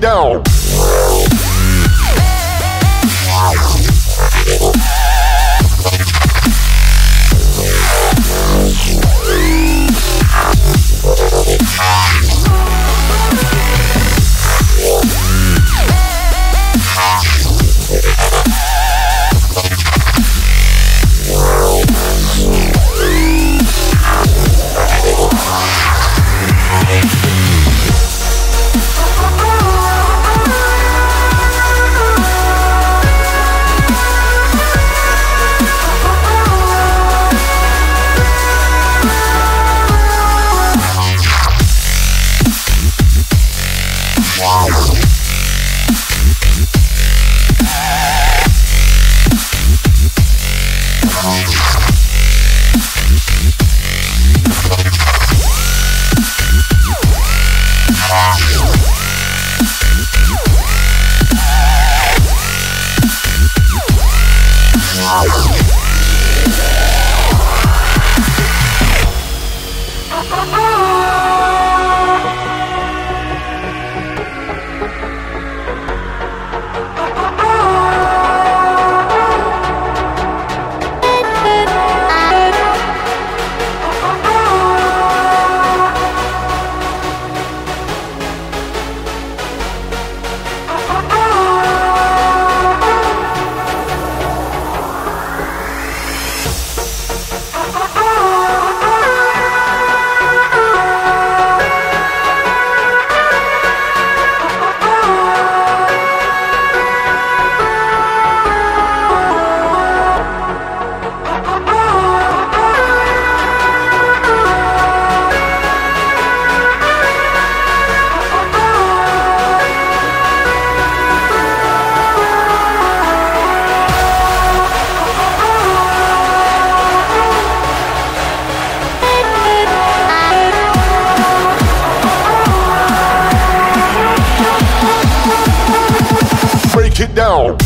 down. Break it Wow. Down.